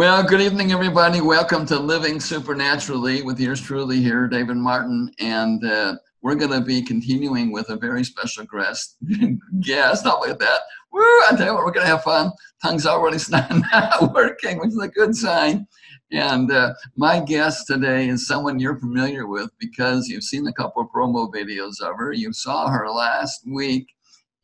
Well, good evening, everybody. Welcome to Living Supernaturally with yours truly here, David Martin. And uh, we're going to be continuing with a very special guest. guest, how about that? Woo, I tell you what, we're going to have fun. Tongue's already not working, which is a good sign. And uh, my guest today is someone you're familiar with because you've seen a couple of promo videos of her. You saw her last week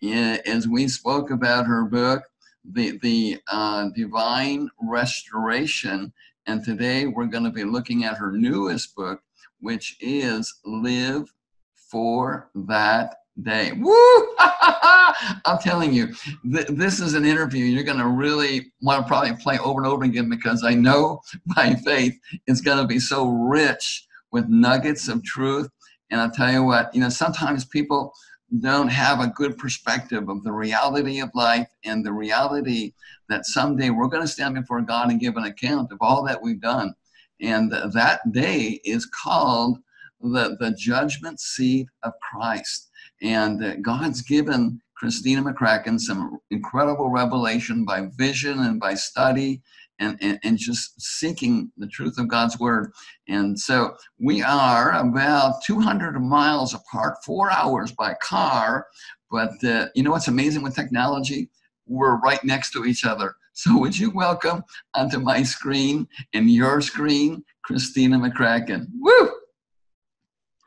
eh, as we spoke about her book, The, the uh, Divine Restoration. And today we're going to be looking at her newest book, which is Live for That day. Woo! I'm telling you, th- this is an interview you're going to really want to probably play over and over again because I know by faith it's going to be so rich with nuggets of truth. And I'll tell you what, you know, sometimes people don't have a good perspective of the reality of life and the reality that someday we're going to stand before God and give an account of all that we've done. And that day is called the, the judgment seat of Christ. And uh, God's given Christina McCracken some incredible revelation by vision and by study and, and, and just seeking the truth of God's word. And so we are about 200 miles apart, four hours by car. But uh, you know what's amazing with technology? We're right next to each other. So would you welcome onto my screen and your screen, Christina McCracken? Woo!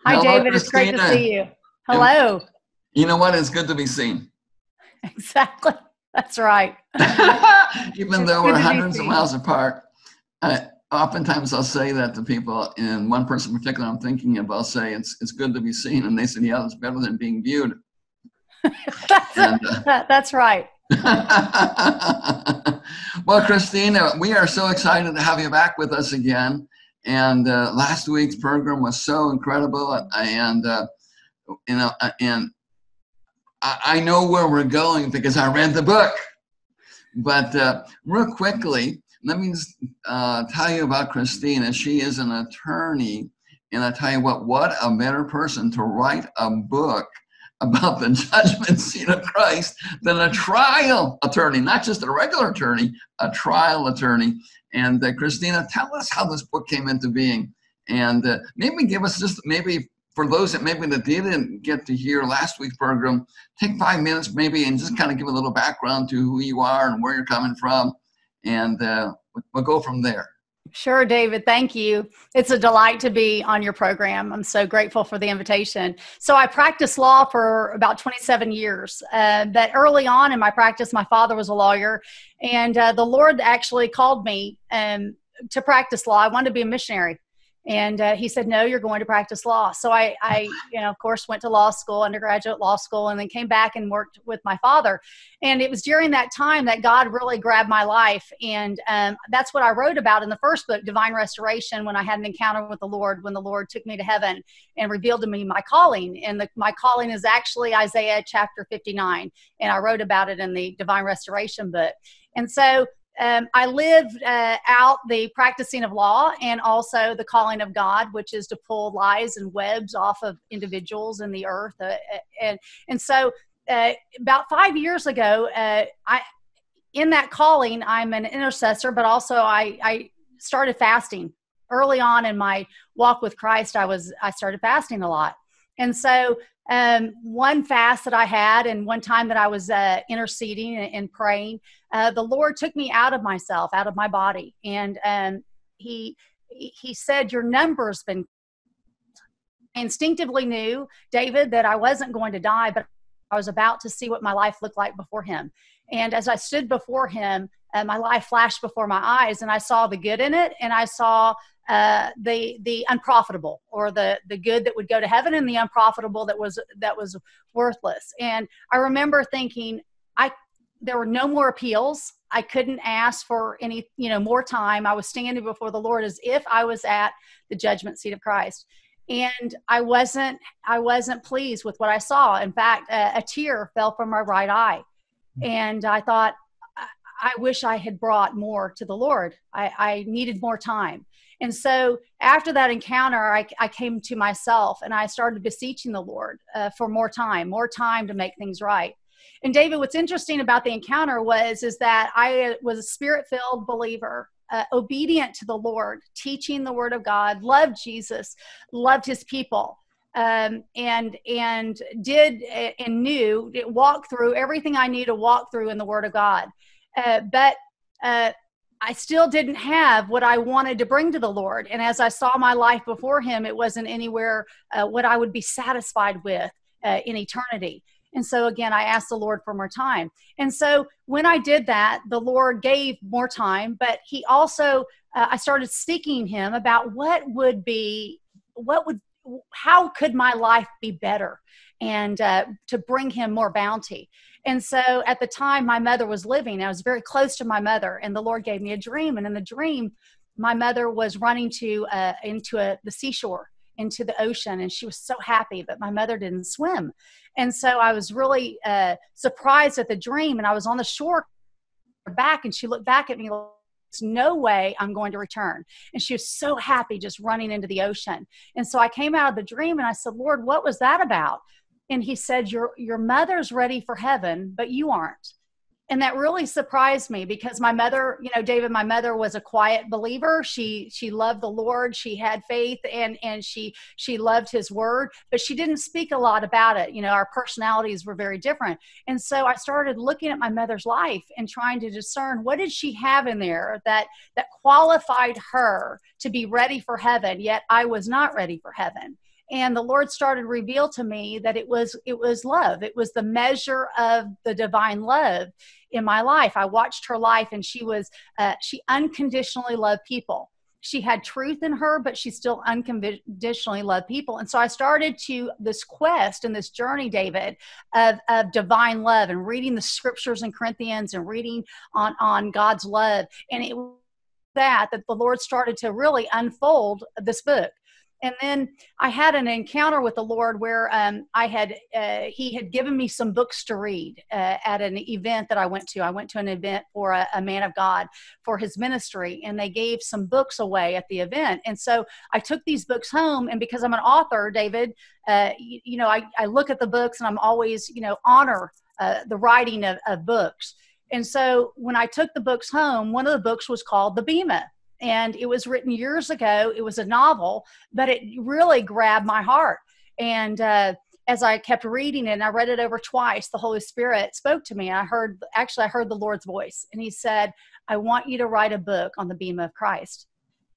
Hi, Hello, David. Christina. It's great to see you. Hello. You know what? It's good to be seen. Exactly. That's right. Even though we're hundreds of miles apart, I, oftentimes I'll say that to people, and one person in particular I'm thinking of, I'll say, it's, it's good to be seen. And they said, yeah, it's better than being viewed. that's, and, uh, that's right. well, Christina, we are so excited to have you back with us again. And uh, last week's program was so incredible. And uh, you know, uh, and I, know where we're going because I read the book. But uh, real quickly, let me uh, tell you about Christina. She is an attorney, and I tell you what, what a better person to write a book about the judgment seat of Christ than a trial attorney, not just a regular attorney, a trial attorney. And uh, Christina, tell us how this book came into being, and uh, maybe give us just maybe for those that maybe that didn't get to hear last week's program, take five minutes maybe and just kind of give a little background to who you are and where you're coming from, and uh, we'll go from there. Sure, David. Thank you. It's a delight to be on your program. I'm so grateful for the invitation. So, I practiced law for about 27 years. Uh, but early on in my practice, my father was a lawyer, and uh, the Lord actually called me um, to practice law. I wanted to be a missionary and uh, he said no you're going to practice law. So I, I you know of course went to law school undergraduate law school and then came back and worked with my father. And it was during that time that god really grabbed my life. And um, that's what i wrote about in the first book divine restoration when i had an encounter with the lord when the lord took me to heaven and revealed to me my calling. And the, my calling is actually isaiah chapter 59 and i wrote about it in the divine restoration book. And so um, I lived uh, out the practicing of law and also the calling of God, which is to pull lies and webs off of individuals in the earth. Uh, and, and so, uh, about five years ago, uh, I, in that calling, I'm an intercessor, but also I, I started fasting early on in my walk with Christ. I was I started fasting a lot, and so um, one fast that I had, and one time that I was uh, interceding and, and praying, uh, the Lord took me out of myself, out of my body, and um, He He said, "Your number's been." I instinctively knew David that I wasn't going to die, but I was about to see what my life looked like before Him. And as I stood before Him, uh, my life flashed before my eyes, and I saw the good in it, and I saw uh, the the unprofitable or the the good that would go to heaven and the unprofitable that was that was worthless. And i remember thinking i there were no more appeals. I couldn't ask for any you know more time. I was standing before the lord as if i was at the judgment seat of christ. And i wasn't i wasn't pleased with what i saw. In fact a, a tear fell from my right eye. And i thought I wish I had brought more to the Lord. I, I needed more time. And so after that encounter, I, I came to myself and I started beseeching the Lord uh, for more time, more time to make things right. And David, what's interesting about the encounter was is that I was a spirit-filled believer. uh, obedient to the Lord, teaching the Word of God, loved Jesus, loved His people. Um, and and did and knew walk through everything I knew to walk through in the Word of God, uh, but uh, I still didn't have what I wanted to bring to the Lord. And as I saw my life before Him, it wasn't anywhere uh, what I would be satisfied with uh, in eternity. And so again, I asked the Lord for more time. And so when I did that, the Lord gave more time, but He also, uh, I started seeking Him about what would be, what would, how could my life be better? And uh, to bring Him more bounty. And so at the time my mother was living, I was very close to my mother, and the Lord gave me a dream. And in the dream, my mother was running to uh, into a, the seashore into the ocean and she was so happy but my mother didn't swim and so i was really uh, surprised at the dream and i was on the shore back and she looked back at me like, no way I'm going to return. And she was so happy just running into the ocean. And so I came out of the dream and I said, Lord, what was that about? And he said your your mother's ready for heaven but you aren't. And that really surprised me because my mother you know david my mother was a quiet believer. She she loved the lord. She had faith and and she she loved his word but she didn't speak a lot about it. You know our personalities were very different. And so i started looking at my mother's life and trying to discern what did she have in there that that qualified her to be ready for heaven yet i was not ready for heaven and the lord started reveal to me that it was it was love. It was the measure of the divine love in my life. I watched her life and she was uh, she unconditionally loved people. She had truth in her but she still unconditionally loved people. And so i started to this quest and this journey david of, of divine love and reading the scriptures in corinthians and reading on on god's love. And it was that that the lord started to really unfold this book and then I had an encounter with the Lord where um, I had uh, He had given me some books to read uh, at an event that I went to. I went to an event for a, a, man of God for his ministry, and they gave some books away at the event. And so I took these books home, and because I'm an author, David, uh, you, you, know, I, I, look at the books and I'm always, you know, honor uh, the writing of, of books. And so when I took the books home, one of the books was called The Bema and it was written years ago. It was a novel, but it really grabbed my heart. And uh, as I kept reading it, and I read it over twice, the Holy Spirit spoke to me. I heard, actually, I heard the Lord's voice, and He said, I want you to write a book on the Bema of Christ.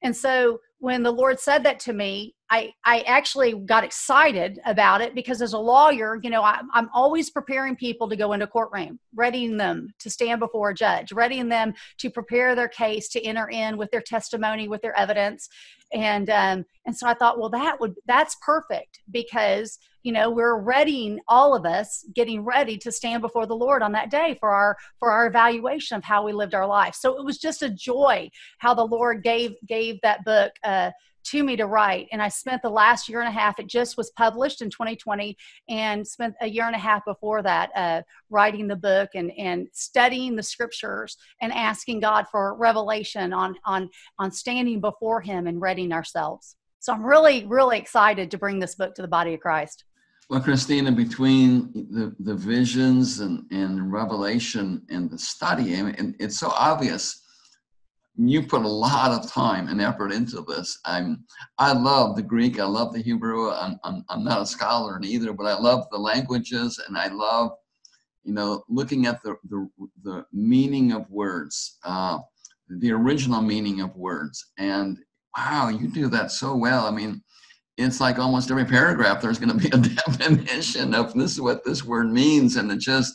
And so when the Lord said that to me, I, I actually got excited about it because as a lawyer, you know, I, I'm always preparing people to go into courtroom, readying them to stand before a judge, readying them to prepare their case to enter in with their testimony, with their evidence. And um, and so I thought, well, that would that's perfect because you know we're readying all of us getting ready to stand before the lord on that day for our for our evaluation of how we lived our life. So it was just a joy how the lord gave gave that book uh, to me to write. And i spent the last year and a half it just was published in 2020 and spent a year and a half before that uh, writing the book and and studying the scriptures and asking god for revelation on on on standing before him and readying ourselves. So i'm really really excited to bring this book to the body of christ well, Christina, between the, the visions and, and revelation and the study, I mean, it's so obvious. You put a lot of time and effort into this. I'm, I love the Greek. I love the Hebrew. I'm, I'm, I'm not a scholar in either, but I love the languages and I love, you know, looking at the, the, the meaning of words, uh, the original meaning of words. And wow, you do that so well. I mean, it's like almost every paragraph there's going to be a definition of this is what this word means and it just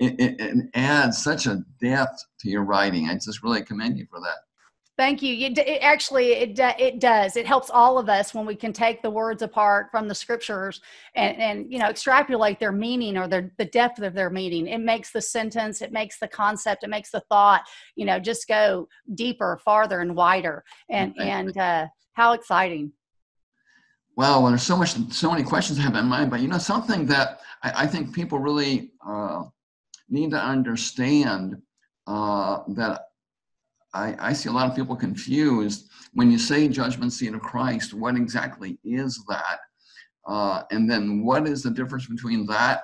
it, it, it, adds such a depth to your writing. I just really commend you for that. Thank you. It, it actually it, it does. It helps all of us when we can take the words apart from the scriptures and, and you know extrapolate their meaning or their, the depth of their meaning. It makes the sentence it makes the concept it makes the thought you know just go deeper farther and wider. And and uh, how exciting well, there's so much, so many questions I have in mind, but you know, something that I, I think people really uh, need to understand uh, that I, I, see a lot of people confused when you say judgment seat of Christ. What exactly is that? Uh, and then what is the difference between that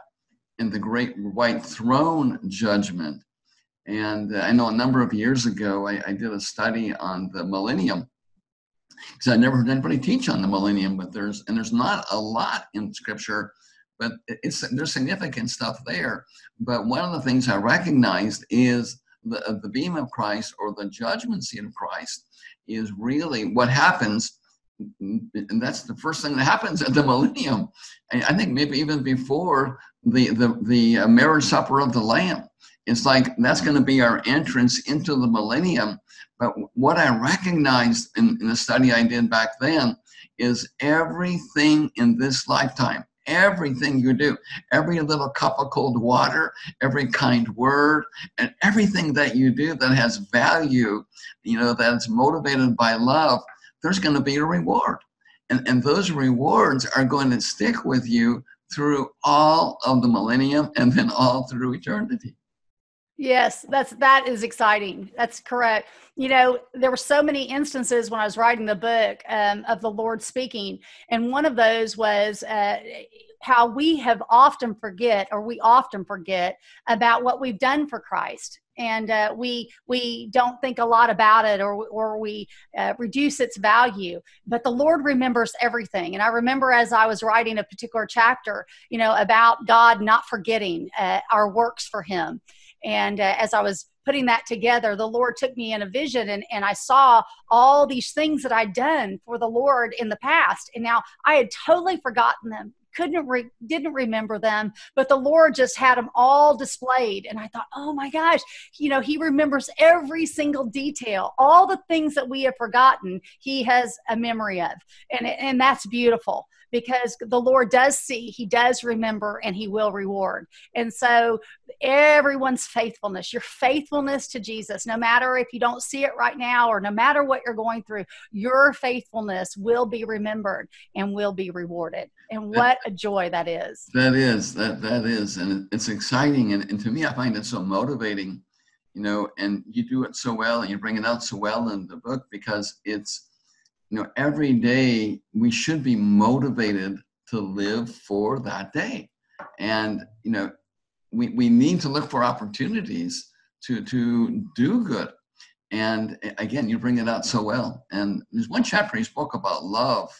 and the great white throne judgment? And uh, I know a number of years ago, I, I did a study on the millennium because I never heard anybody teach on the millennium, but there's, and there's not a lot in scripture, but it's, there's significant stuff there. But one of the things I recognized is the, uh, the Bema of Christ or the judgment seat of Christ is really what happens and that's the first thing that happens at the millennium. I think maybe even before the the the uh, marriage supper of the Lamb. It's like that's going to be our entrance into the millennium. But what I recognized in, in the study I did back then is everything in this lifetime, everything you do, every little cup of cold water, every kind word, and everything that you do that has value, you know, that's motivated by love, there's going to be a reward. And, and those rewards are going to stick with you through all of the millennium and then all through eternity. Yes, that's that is exciting. That's correct. You know, there were so many instances when I was writing the book um, of the Lord speaking, and one of those was uh, how we have often forget, or we often forget about what we've done for Christ and uh, we we don't think a lot about it or or we uh, reduce its value but the lord remembers everything and i remember as i was writing a particular chapter you know about god not forgetting uh, our works for him and uh, as i was putting that together the lord took me in a vision and, and i saw all these things that i'd done for the lord in the past. And now i had totally forgotten them couldn't re- didn't remember them but the lord just had them all displayed. And i thought oh my gosh you know he remembers every single detail all the things that we have forgotten he has a memory of. And and that's beautiful because the Lord does see, He does remember, and He will reward. And so, everyone's faithfulness, your faithfulness to Jesus, no matter if you don't see it right now or no matter what you're going through, your faithfulness will be remembered and will be rewarded. And what a joy that is. That is, that that is. And it's exciting. And, and to me, I find it so motivating you know, and you do it so well and you bring it out so well in the book because it's you know, every day we should be motivated to live for that day. And, you know, we, we need to look for opportunities to, to do good. And again, you bring it out so well. And there's one chapter he spoke about love,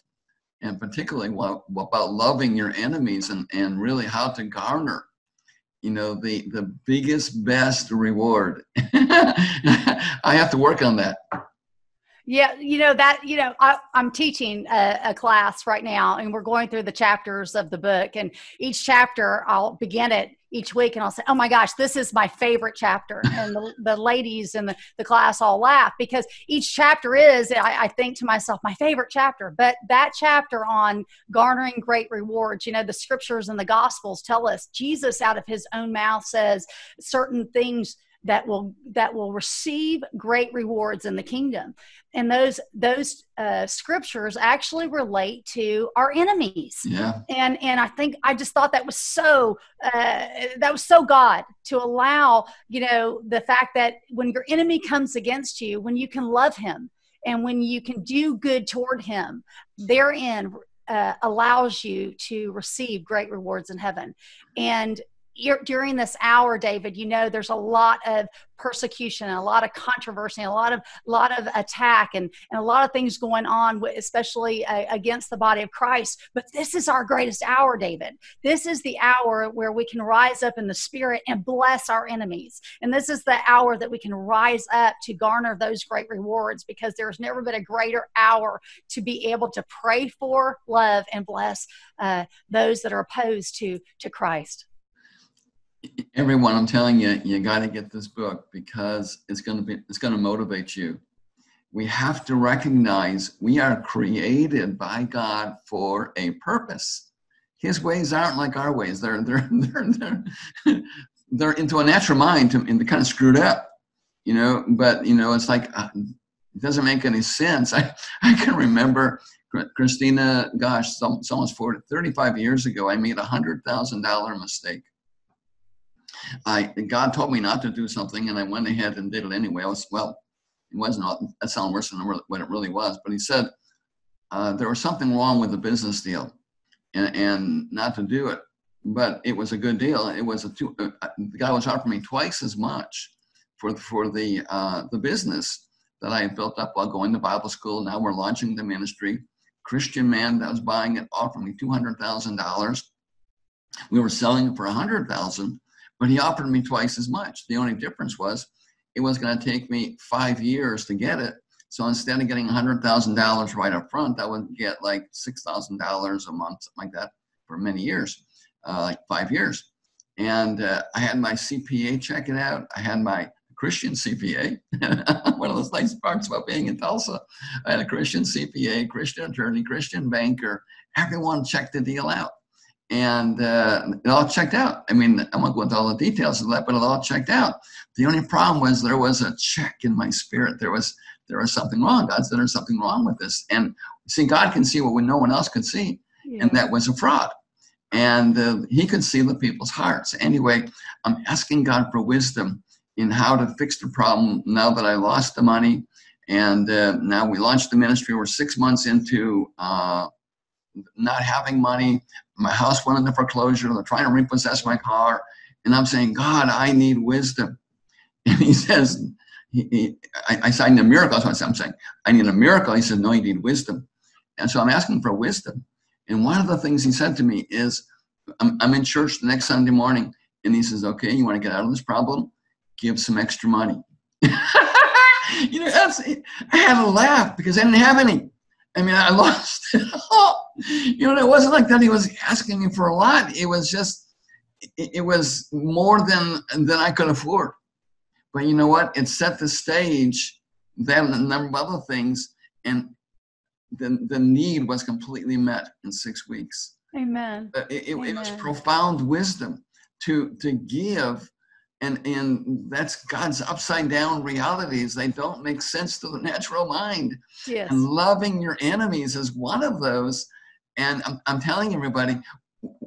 and particularly what, about loving your enemies and, and really how to garner you know the the biggest best reward i have to work on that yeah, you know that you know I, am teaching a, a, class right now, and we're going through the chapters of the book. And each chapter, I'll begin it each week, and I'll say, "Oh my gosh, this is my favorite chapter." And the, the ladies in the, the class all laugh because each chapter is, I, I think to myself, my favorite chapter. But that chapter on garnering great rewards, you know, the scriptures and the gospels tell us Jesus, out of His own mouth, says certain things that will that will receive great rewards in the kingdom. And those those uh, scriptures actually relate to our enemies. Yeah. And and i think i just thought that was so uh, that was so god to allow you know the fact that when your enemy comes against you when you can love him and when you can do good toward him therein uh, allows you to receive great rewards in heaven. And during this hour david you know there's a lot of persecution a lot of controversy a lot of lot of attack and, and a lot of things going on especially uh, against the body of christ. But this is our greatest hour david. This is the hour where we can rise up in the spirit and bless our enemies. And this is the hour that we can rise up to garner those great rewards because there's never been a greater hour to be able to pray for love and bless uh, those that are opposed to to christ everyone i'm telling you you got to get this book because it's going to be it's going to motivate you. We have to recognize we are created by god for a purpose. His ways aren't like our ways. They're they're they're they're, they're into a natural mind and they're kind of screwed up you know? But you know it's like uh, it doesn't make any sense. I i can remember christina gosh almost 40 35 years ago i made a hundred thousand dollar mistake I God told me not to do something, and I went ahead and did it anyway. I was well, it wasn't. That sounded worse than what it really was. But he said uh, there was something wrong with the business deal, and, and not to do it. But it was a good deal. It was a two. Uh, the guy was offering me twice as much for for the uh, the business that I had built up while going to Bible school. Now we're launching the ministry. Christian man that was buying it offered me two hundred thousand dollars. We were selling it for a hundred thousand, but he offered me twice as much. The only difference was it was going to take me five years to get it. So instead of getting $100,000 right up front, I would get like $6,000 a month, something like that, for many years, uh, like five years. And uh, I had my CPA check it out. I had my Christian CPA. One of those nice parts about being in Tulsa. I had a Christian CPA, Christian attorney, Christian banker. Everyone checked the deal out. And uh, it all checked out. I mean, I won't go into all the details of that, but it all checked out. The only problem was there was a check in my spirit. There was there was something wrong. God said there's something wrong with this. And see, God can see what no one else could see, yeah. and that was a fraud. And uh, He could see the people's hearts. Anyway, I'm asking God for wisdom in how to fix the problem now that I lost the money. And uh, now we launched the ministry. We're six months into uh, not having money. My house went into foreclosure. They're trying to repossess my car. And I'm saying, God, I need wisdom. And he says, he, he, I, I signed a miracle. That's what I'm saying. I need a miracle. He said, no, you need wisdom. And so I'm asking for wisdom. And one of the things he said to me is, I'm, I'm in church the next Sunday morning. And he says, okay, you want to get out of this problem? Give some extra money. you know, I had a laugh because I didn't have any. I mean, I lost it all. You know, it wasn't like that he was asking me for a lot. It was just, it, it was more than than I could afford. But you know what? It set the stage, then a number of other things, and the, the need was completely met in six weeks. Amen. Uh, it, it, Amen. it was profound wisdom to to give and and that's god's upside down realities they don't make sense to the natural mind yes. and loving your enemies is one of those and i'm, I'm telling everybody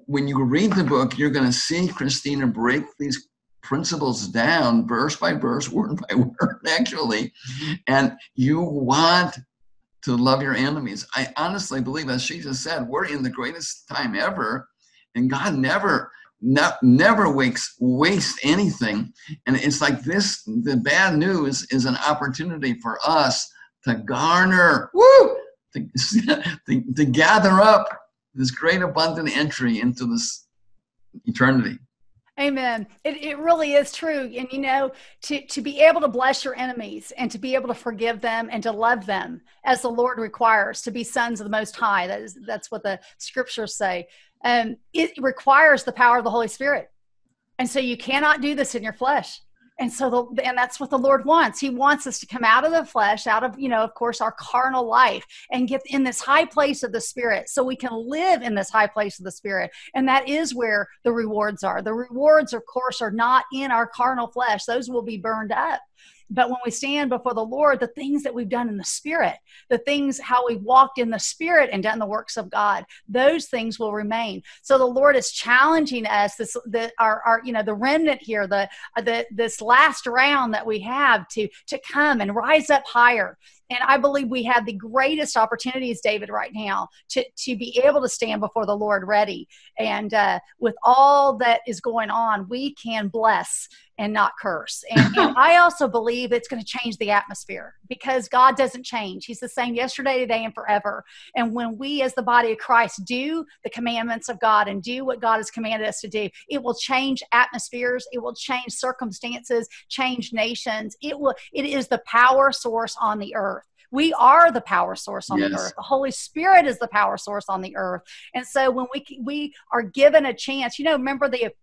when you read the book you're going to see christina break these principles down verse by verse, word by word, actually. And you want to love your enemies. I honestly believe, as she just said, we're in the greatest time ever, and God never. Ne- never wakes waste anything and it's like this the bad news is an opportunity for us to garner woo to, to, to gather up this great abundant entry into this eternity Amen. It, it really is true. And you know, to, to be able to bless your enemies and to be able to forgive them and to love them as the Lord requires, to be sons of the Most High. That is, that's what the scriptures say. Um, it requires the power of the Holy Spirit. And so you cannot do this in your flesh and so the, and that's what the lord wants. He wants us to come out of the flesh out of you know of course our carnal life and get in this high place of the spirit so we can live in this high place of the spirit. And that is where the rewards are. The rewards of course are not in our carnal flesh. Those will be burned up but when we stand before the Lord, the things that we've done in the Spirit, the things how we've walked in the Spirit and done the works of God, those things will remain. So the Lord is challenging us, this the our, our you know the remnant here, the the this last round that we have to to come and rise up higher. And I believe we have the greatest opportunities, David, right now to, to be able to stand before the Lord ready. And uh, with all that is going on, we can bless and not curse. And, and I also believe it's going to change the atmosphere because God doesn't change. He's the same yesterday, today, and forever. And when we, as the body of Christ, do the commandments of God and do what God has commanded us to do, it will change atmospheres. It will change circumstances, change nations. It will. It is the power source on the earth. We are the power source on yes. the earth. The Holy Spirit is the power source on the earth. And so when we we are given a chance, you know, remember the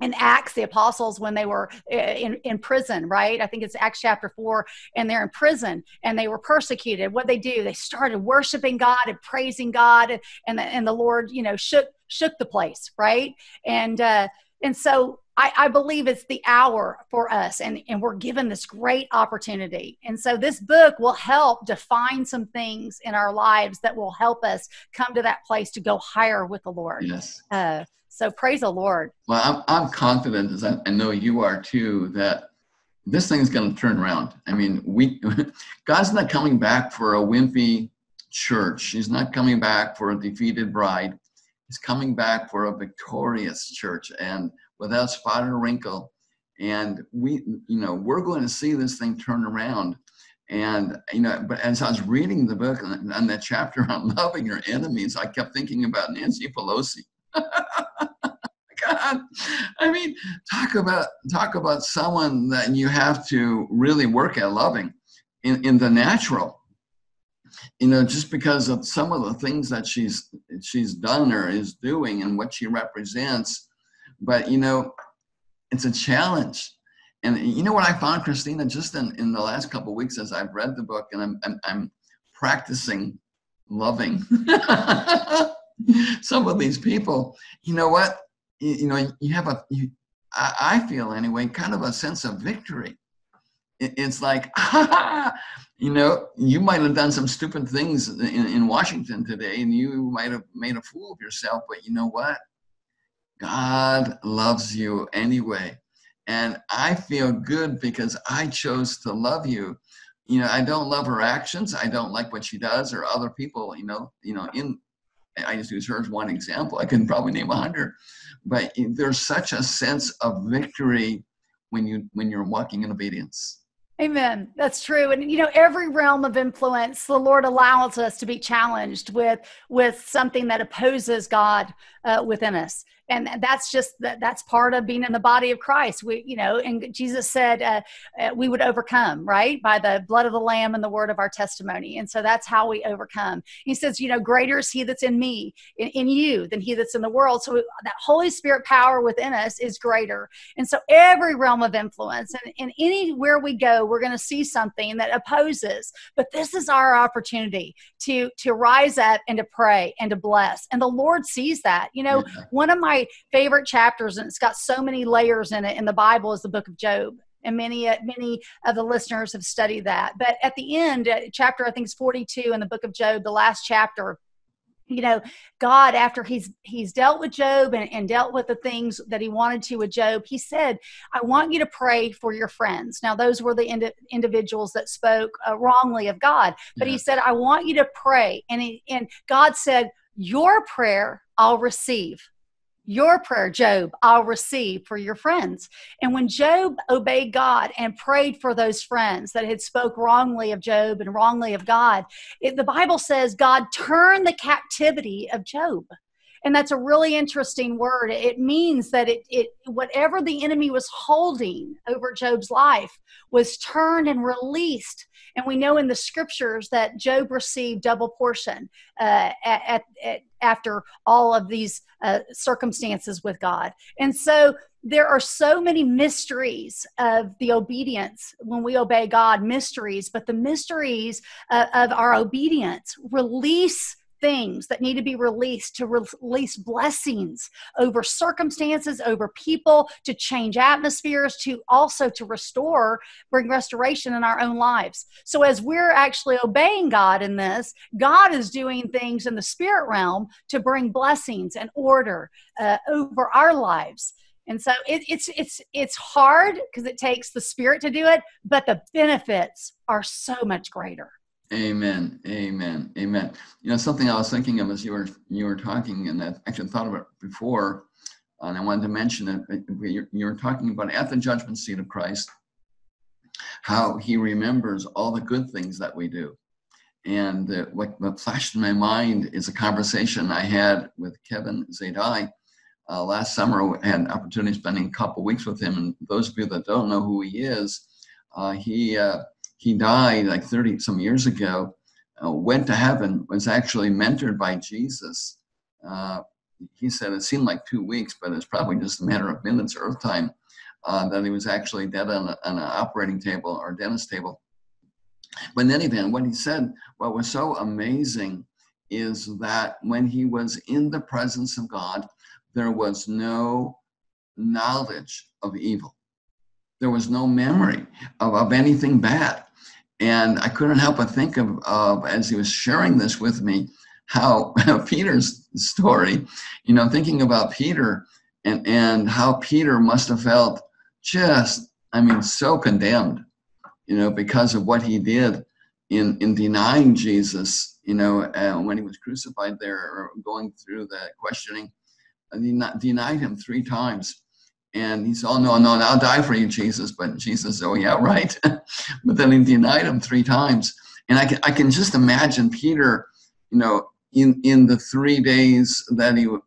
in Acts, the apostles, when they were eh, in, in prison, right? I think it's Acts chapter four, and they're in prison and they were persecuted. What they do? They started worshiping God and praising God, and the, and the Lord, you know, shook shook the place, right? And uh, and so I, I believe it's the hour for us, and and we're given this great opportunity. And so this book will help define some things in our lives that will help us come to that place to go higher with the Lord. Yes. Uh, so praise the Lord. Well, I'm, I'm confident, as I, I know you are too, that this thing is going to turn around. I mean, we God's not coming back for a wimpy church. He's not coming back for a defeated bride. He's coming back for a victorious church and without spot or wrinkle. and we you know we're going to see this thing turn around and you know but as i was reading the book and, and that chapter on loving your enemies i kept thinking about nancy pelosi God, I mean, talk about talk about someone that you have to really work at loving in, in the natural. You know, just because of some of the things that she's she's done or is doing and what she represents. But you know, it's a challenge. And you know what I found, Christina, just in, in the last couple weeks as I've read the book and I'm I'm, I'm practicing loving some of these people. You know what? You, you know, you have a you, I, I feel anyway, kind of a sense of victory. It, it's like, you know, you might have done some stupid things in, in Washington today, and you might have made a fool of yourself. But you know what? God loves you anyway. And I feel good because I chose to love you. You know, I don't love her actions. I don't like what she does or other people, you know, you know, in I just use her as one example. I can probably name a hundred, but there's such a sense of victory when you when you're walking in obedience. Amen. That's true. And you know, every realm of influence, the Lord allows us to be challenged with with something that opposes God uh, within us and that's just that that's part of being in the body of christ. We you know and jesus said uh, uh, we would overcome right? By the blood of the lamb and the word of our testimony. And so that's how we overcome. He says you know greater is he that's in me in, in you than he that's in the world. So that holy spirit power within us is greater. And so every realm of influence and, and anywhere we go we're going to see something that opposes. But this is our opportunity to to rise up and to pray and to bless. And the lord sees that. You know yeah. one of my favorite chapters, and it's got so many layers in it in the Bible, is the book of Job. And many many of the listeners have studied that. But at the end uh, chapter i think it's 42 in the book of job the last chapter you know god after he's he's dealt with job and, and dealt with the things that he wanted to with job he said i want you to pray for your friends. Now those were the indi- individuals that spoke uh, wrongly of god. But yeah. he said i want you to pray. And he, and god said your prayer i'll receive your prayer, Job, I'll receive for your friends. And when Job obeyed God and prayed for those friends that had spoke wrongly of Job and wrongly of God, it, the Bible says God turned the captivity of Job and that's a really interesting word. It means that it, it whatever the enemy was holding over job's life was turned and released. And we know in the scriptures that job received double portion uh, at, at, at, after all of these uh, circumstances with god. And so there are so many mysteries of the obedience when we obey God, mysteries, but the mysteries uh, of our obedience release things that need to be released to release blessings over circumstances over people to change atmospheres to also to restore bring restoration in our own lives. So as we're actually obeying god in this god is doing things in the spirit realm to bring blessings and order uh, over our lives. And so it, it's it's it's hard because it takes the spirit to do it but the benefits are so much greater Amen. Amen. Amen. You know, something I was thinking of as you were you were talking, and I actually thought of it before, and I wanted to mention it. You were talking about at the judgment seat of Christ, how He remembers all the good things that we do. And uh, what, what flashed in my mind is a conversation I had with Kevin Zadai uh, last summer. I had an opportunity spending a couple weeks with him. And those of you that don't know who he is, uh, he uh, he died like 30 some years ago, uh, went to heaven, was actually mentored by Jesus. Uh, he said it seemed like two weeks, but it's probably just a matter of minutes earth time uh, that he was actually dead on, a, on an operating table or dentist table. But in any event, what he said, what was so amazing is that when he was in the presence of God, there was no knowledge of evil. There was no memory of, of anything bad. And I couldn't help but think of, of as he was sharing this with me, how Peter's story, you know, thinking about Peter and, and how Peter must have felt just, I mean, so condemned, you know, because of what he did in, in denying Jesus, you know, uh, when he was crucified there or going through the questioning, and he denied him three times. And he said, Oh, no, no, I'll die for you, Jesus. But Jesus said, Oh, yeah, right. but then he denied him three times. And I can, I can just imagine Peter, you know, in, in the three days that he, you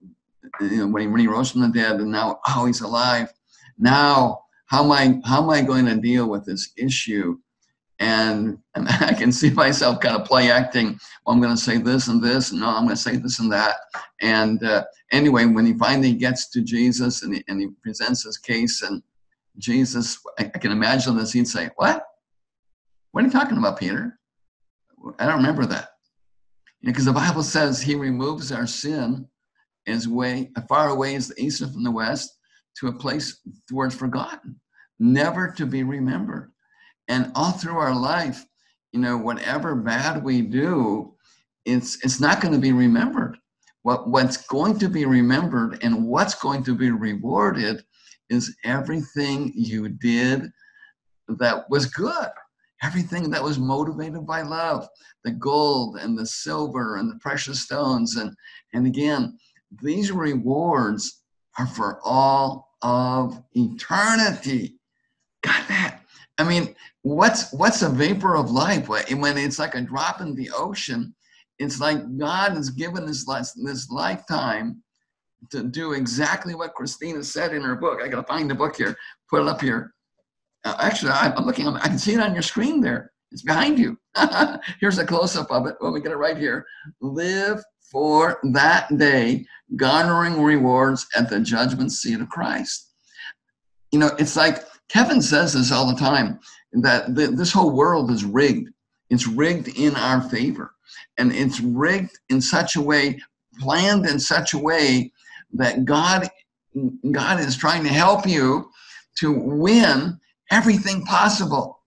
know, when he, when he rose from the dead and now, oh, he's alive. Now, how am I, how am I going to deal with this issue? And, and I can see myself kind of play acting. Well, I'm going to say this and this, and no, I'm going to say this and that. And uh, anyway, when he finally gets to Jesus and he, and he presents his case, and Jesus, I, I can imagine this, he'd say, What? What are you talking about, Peter? I don't remember that. Because you know, the Bible says he removes our sin as way far away as the east from the west to a place where it's forgotten, never to be remembered. And all through our life, you know, whatever bad we do, it's it's not going to be remembered. What what's going to be remembered and what's going to be rewarded is everything you did that was good. Everything that was motivated by love the gold and the silver and the precious stones. And and again these rewards are for all of eternity. Got that i mean what's what's a vapor of life when it's like a drop in the ocean it's like god has given this this lifetime to do exactly what christina said in her book i gotta find the book here put it up here uh, actually, I'm looking, I can see it on your screen there. It's behind you. Here's a close up of it. Let me get it right here. Live for that day, garnering rewards at the judgment seat of Christ. You know, it's like Kevin says this all the time that this whole world is rigged. It's rigged in our favor. And it's rigged in such a way, planned in such a way that God, God is trying to help you to win everything possible.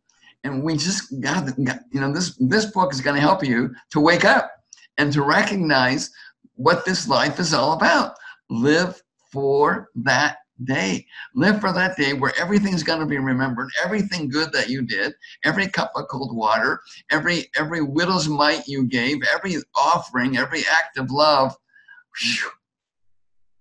And we just got, you know, this, this book is going to help you to wake up and to recognize what this life is all about. Live for that day. Live for that day where everything's going to be remembered, everything good that you did, every cup of cold water, every every widow's mite you gave, every offering, every act of love. Whew.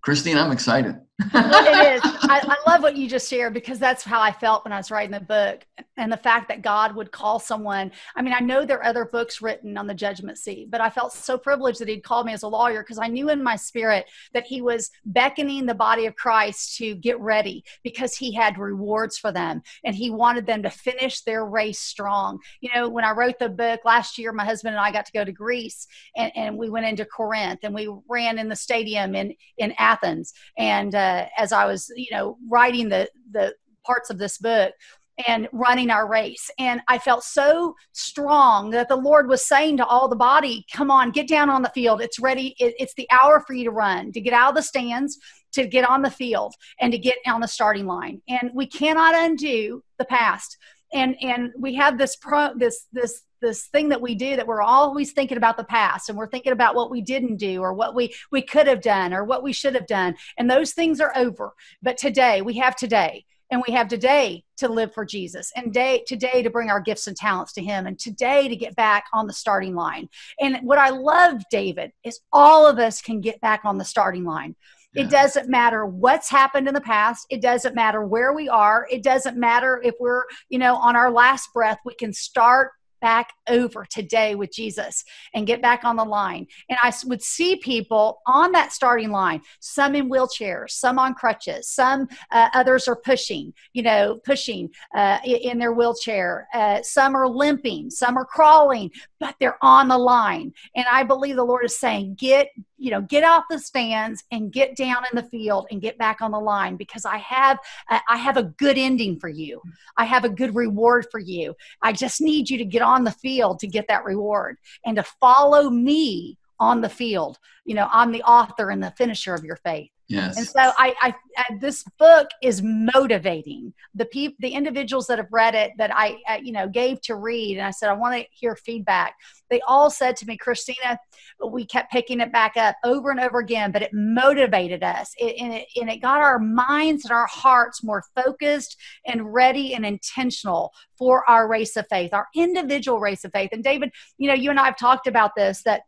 Christine, I'm excited it is. I, I, love what you just shared because that's how I felt when I was writing the book. And the fact that God would call someone. I mean, I know there are other books written on the judgment seat, but I felt so privileged that He'd called me as a lawyer because I knew in my spirit that He was beckoning the body of Christ to get ready because He had rewards for them and He wanted them to finish their race strong. You know, when I wrote the book last year, my husband and I got to go to Greece and, and we went into Corinth and we ran in the stadium in, in Athens. And, uh, uh, as I was, you know, writing the the parts of this book and running our race. And I felt so strong that the Lord was saying to all the body, Come on, get down on the field. It's ready. It, it's the hour for you to run, to get out of the stands, to get on the field, and to get on the starting line. And we cannot undo the past. And, and we have this pro, this this this thing that we do that we're always thinking about the past and we're thinking about what we didn't do or what we we could have done or what we should have done and those things are over but today we have today and we have today to live for Jesus and day today to bring our gifts and talents to him and today to get back on the starting line. And what I love David is all of us can get back on the starting line. Yeah. It doesn't matter what's happened in the past. It doesn't matter where we are. It doesn't matter if we're, you know, on our last breath. We can start back over today with Jesus and get back on the line. And I would see people on that starting line, some in wheelchairs, some on crutches, some uh, others are pushing, you know, pushing uh, in their wheelchair. Uh, some are limping, some are crawling, but they're on the line. And I believe the Lord is saying, get you know get off the stands and get down in the field and get back on the line because i have i have a good ending for you. I have a good reward for you. I just need you to get on the field to get that reward and to follow me on the field. You know i'm the author and the finisher of your faith Yes. And so I, I, I, this book is motivating the people, the individuals that have read it that I, I, you know, gave to read. And I said, I want to hear feedback. They all said to me, Christina, we kept picking it back up over and over again, but it motivated us. It, and, it, and it got our minds and our hearts more focused and ready and intentional for our race of faith, our individual race of faith. And David, you know, you and I have talked about this that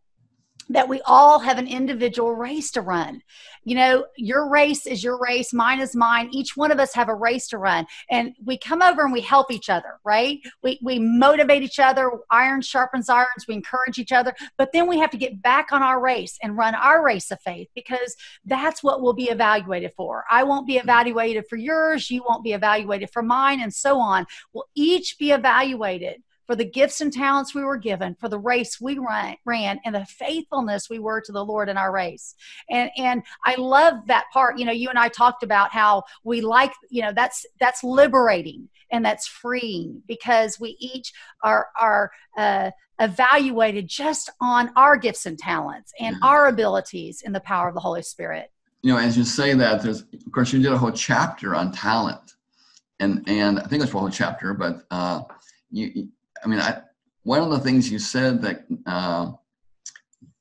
that we all have an individual race to run. You know, your race is your race, mine is mine. Each one of us have a race to run. And we come over and we help each other, right? We we motivate each other, iron sharpens irons, we encourage each other, but then we have to get back on our race and run our race of faith because that's what we'll be evaluated for. I won't be evaluated for yours, you won't be evaluated for mine and so on. We'll each be evaluated for the gifts and talents we were given, for the race we ran, ran, and the faithfulness we were to the Lord in our race. And and I love that part. You know, you and I talked about how we like, you know, that's that's liberating and that's freeing because we each are are uh, evaluated just on our gifts and talents and mm-hmm. our abilities in the power of the Holy Spirit. You know, as you say that, there's of course you did a whole chapter on talent, and and I think it's a whole chapter, but uh, you I mean, I, one of the things you said that, uh,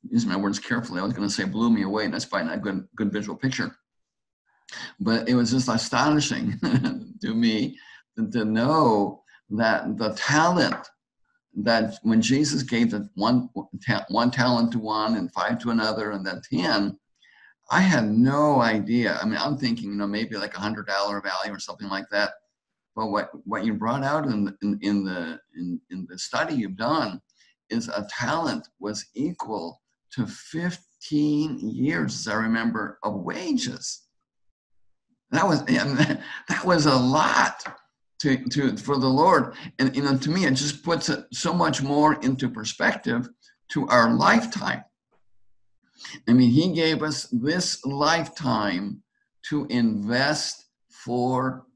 use my words carefully, I was going to say blew me away, and that's probably not a good, good visual picture. But it was just astonishing to me to, to know that the talent that when Jesus gave the one, one talent to one and five to another and then 10, I had no idea. I mean, I'm thinking, you know, maybe like a hundred dollar value or something like that. But what, what you brought out in, in, in the, in, in the study you've done is a talent was equal to 15 years, as I remember, of wages. That was that was a lot to, to for the Lord. And you know, to me, it just puts it so much more into perspective to our lifetime. I mean, He gave us this lifetime to invest for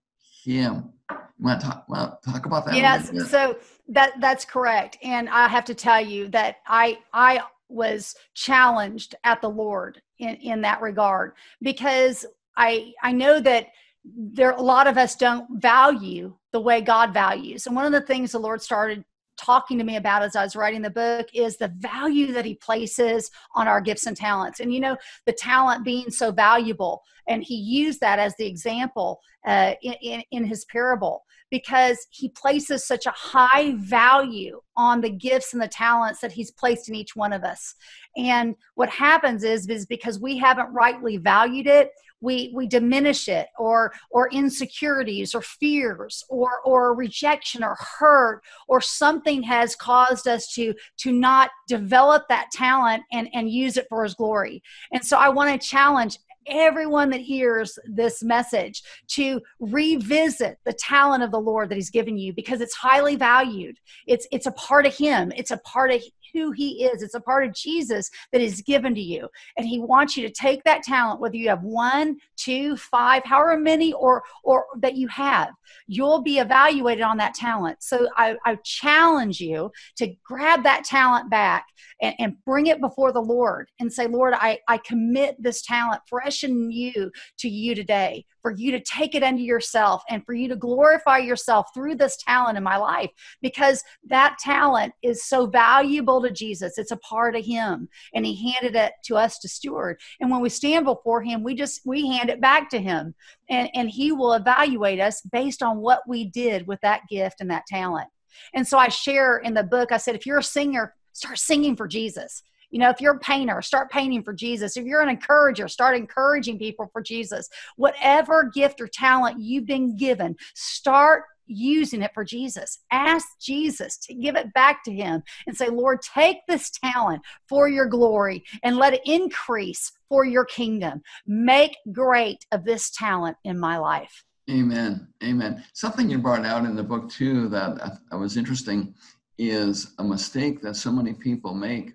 Him want to talk, well, talk about that? Yes. So that that's correct. And I have to tell you that I I was challenged at the Lord in, in that regard because I I know that there a lot of us don't value the way God values. And one of the things the Lord started talking to me about as I was writing the book is the value that he places on our gifts and talents. And you know, the talent being so valuable. And he used that as the example uh, in, in, in his parable because he places such a high value on the gifts and the talents that he's placed in each one of us. And what happens is, is because we haven't rightly valued it, we we diminish it or or insecurities or fears or or rejection or hurt or something has caused us to to not develop that talent and and use it for his glory and so i want to challenge everyone that hears this message to revisit the talent of the Lord that He's given you because it's highly valued. It's it's a part of Him. It's a part of who He is. It's a part of Jesus that is given to you, and He wants you to take that talent, whether you have one, two, five, however many, or or that you have. You'll be evaluated on that talent. So I, I challenge you to grab that talent back and, and bring it before the Lord and say, Lord, I, I commit this talent fresh and new to you today for you to take it unto yourself and for you to glorify yourself through this talent in my life because that talent is so valuable to Jesus. It's a part of him and he handed it to us to steward. And when we stand before him, we just we hand it back to him and and he will evaluate us based on what we did with that gift and that talent. And so I share in the book I said if you're a singer start singing for Jesus. You know, if you're a painter, start painting for Jesus. If you're an encourager, start encouraging people for Jesus. Whatever gift or talent you've been given, start using it for Jesus. Ask Jesus to give it back to Him and say, Lord, take this talent for your glory and let it increase for your kingdom. Make great of this talent in my life. Amen. Amen. Something you brought out in the book, too, that I was interesting is a mistake that so many people make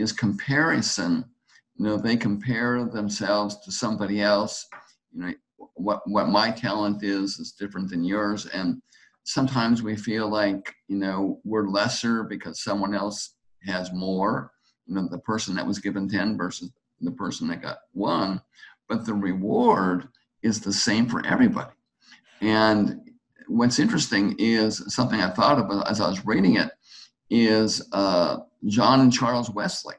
is comparison. You know, they compare themselves to somebody else. You know, what what my talent is is different than yours, and sometimes we feel like you know we're lesser because someone else has more. You know, the person that was given ten versus the person that got one, but the reward is the same for everybody. And what's interesting is something I thought of as I was reading it is uh, John and Charles Wesley,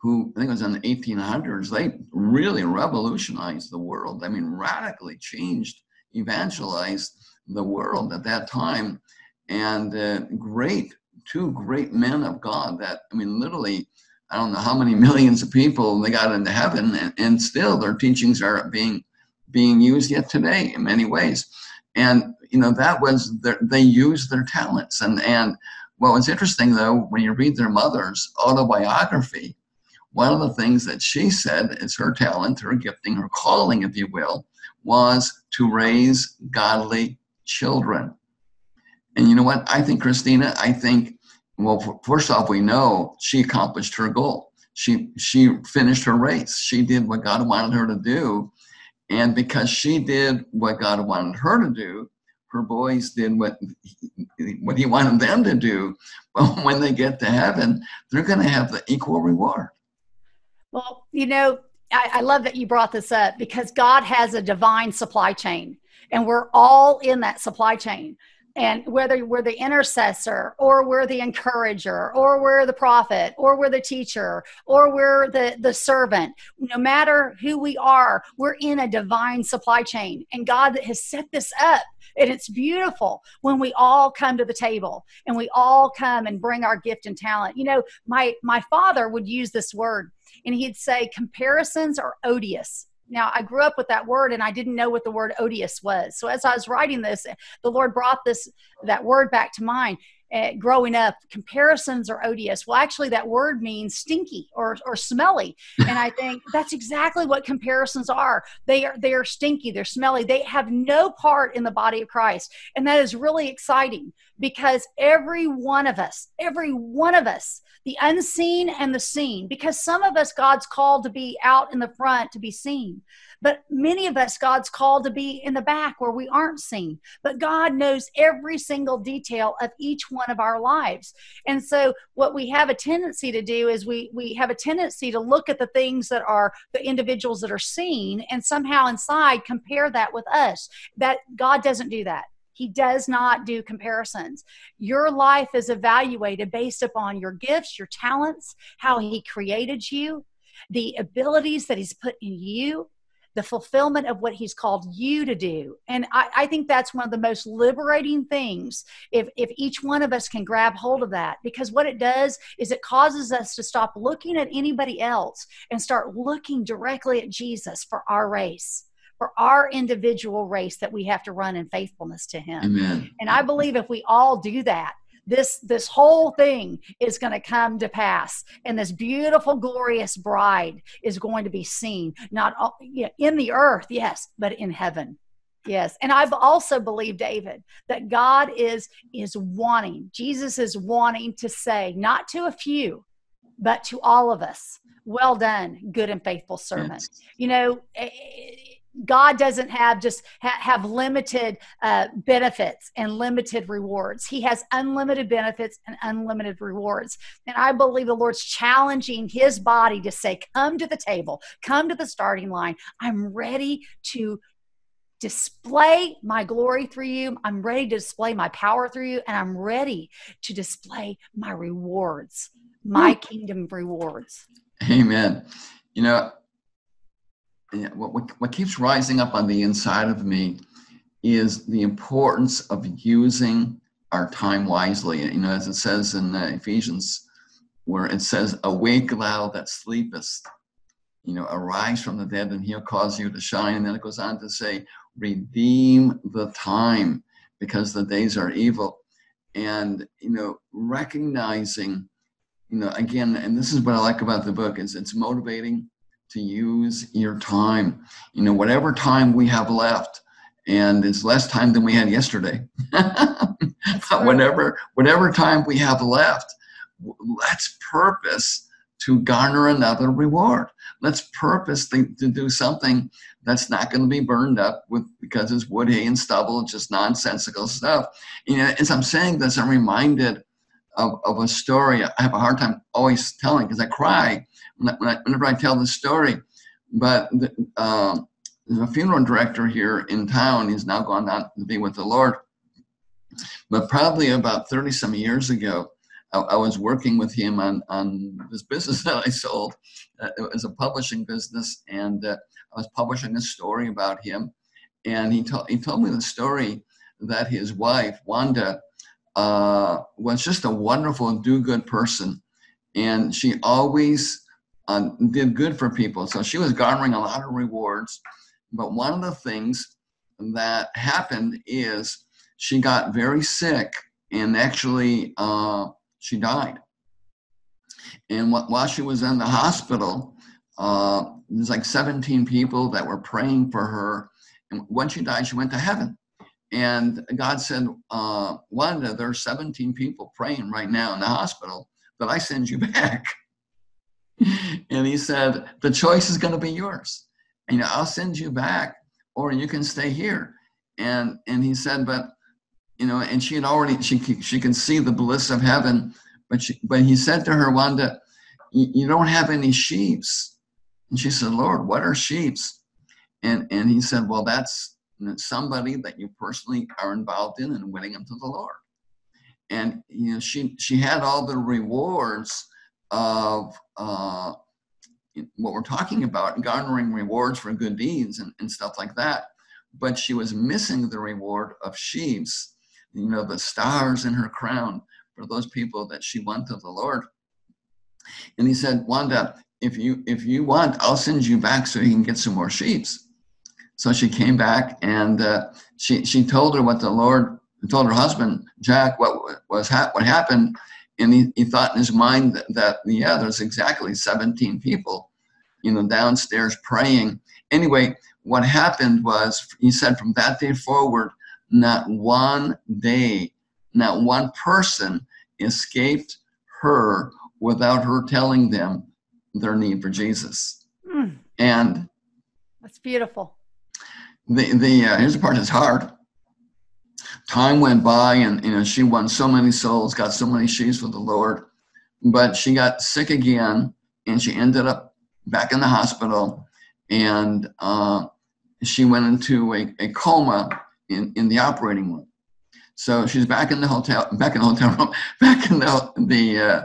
who I think was in the 1800s. They really revolutionized the world. I mean, radically changed, evangelized the world at that time. And uh, great, two great men of God that, I mean, literally, I don't know how many millions of people they got into heaven, and, and still their teachings are being being used yet today in many ways. And you know that was their, they used their talents. And and what it's interesting though, when you read their mother's autobiography, one of the things that she said is her talent, her gifting, her calling, if you will, was to raise godly children. And you know what? I think, Christina, I think, well, first off, we know she accomplished her goal. She, she finished her race. She did what God wanted her to do. And because she did what God wanted her to do, her boys did what what he wanted them to do. Well, when they get to heaven, they're going to have the equal reward. Well, you know, I, I love that you brought this up because God has a divine supply chain, and we're all in that supply chain and whether we're the intercessor or we're the encourager or we're the prophet or we're the teacher or we're the the servant no matter who we are we're in a divine supply chain and god has set this up and it's beautiful when we all come to the table and we all come and bring our gift and talent you know my my father would use this word and he'd say comparisons are odious now, I grew up with that word and I didn't know what the word odious was. So as I was writing this, the Lord brought this that word back to mind. Uh, growing up, comparisons are odious. Well, actually, that word means stinky or, or smelly, and I think that's exactly what comparisons are. They are they are stinky. They're smelly. They have no part in the body of Christ, and that is really exciting because every one of us, every one of us the unseen and the seen because some of us god's called to be out in the front to be seen but many of us god's called to be in the back where we aren't seen. But god knows every single detail of each one of our lives. And so what we have a tendency to do is we we have a tendency to look at the things that are the individuals that are seen and somehow inside compare that with us. That god doesn't do that he does not do comparisons. Your life is evaluated based upon your gifts, your talents, how He created you, the abilities that He's put in you, the fulfillment of what He's called you to do. And I, I, think that's one of the most liberating things if, if each one of us can grab hold of that. Because what it does is it causes us to stop looking at anybody else and start looking directly at Jesus for our race for our individual race that we have to run in faithfulness to him Amen. and i believe if we all do that this this whole thing is going to come to pass and this beautiful glorious bride is going to be seen not all, you know, in the earth yes but in heaven yes and i've also believed david that god is is wanting jesus is wanting to say not to a few but to all of us well done good and faithful servant yes. you know eh, God doesn't have just ha- have limited uh, benefits and limited rewards. He has unlimited benefits and unlimited rewards. And I believe the Lord's challenging his body to say, Come to the table, come to the starting line. I'm ready to display my glory through you. I'm ready to display my power through you. And I'm ready to display my rewards, my kingdom rewards. Amen. You know, what, what, keeps rising up on the inside of me is the importance of using our time wisely. You know, as it says in uh, Ephesians, where it says, Awake, thou that sleepest. You know, arise from the dead, and he'll cause you to shine. And then it goes on to say, Redeem the time, because the days are evil. And, you know, recognizing, you know, again, and this is what I like about the book, is it's motivating to use your time. You know, whatever time we have left, and it's less time than we had yesterday. whatever whatever time we have left, let's purpose to garner another reward. Let's purpose to, to do something that's not going to be burned up with because it's wood, hay, and stubble, just nonsensical stuff. You know, as I'm saying this, I'm reminded of, of a story I have a hard time always telling because I cry whenever I tell the story. But the, uh, there's a funeral director here in town. He's now gone on to be with the Lord. But probably about 30 some years ago, I, I was working with him on, on this business that I sold. Uh, it was a publishing business, and uh, I was publishing a story about him. And he, told he told me the story that his wife, Wanda, uh, was just a wonderful do good person and she always uh, did good for people. So she was garnering a lot of rewards. But one of the things that happened is she got very sick and actually uh, she died. And while she was in the hospital, uh, there's like 17 people that were praying for her. And when she died, she went to heaven. And God said, uh, Wanda, there are 17 people praying right now in the hospital that I send you back. and he said, the choice is going to be yours. And I'll send you back or you can stay here. And, and he said, but, you know, and she had already, she, she can see the bliss of heaven. But, she, but he said to her, Wanda, you don't have any sheeps. And she said, Lord, what are sheeps? And, and he said, well, that's somebody that you personally are involved in and winning them to the Lord. And, you know, she, she had all the rewards of uh, what we're talking about, garnering rewards for good deeds and, and stuff like that. But she was missing the reward of sheaves, you know, the stars in her crown for those people that she won to the Lord. And he said, Wanda, if you if you want, I'll send you back so you can get some more sheeps. So she came back and uh, she she told her what the Lord told her husband Jack what was ha- what happened, and he, he thought in his mind that, that yeah, there's exactly 17 people, you know, downstairs praying. Anyway, what happened was he said from that day forward, not one day, not one person escaped her without her telling them their need for Jesus. Mm. And that's beautiful. The the uh, here's the part that's hard. Time went by, and you know she won so many souls, got so many sheep for the Lord, but she got sick again, and she ended up back in the hospital, and uh, she went into a, a coma in, in the operating room. So she's back in the hotel, back in the hotel room, back in the the uh,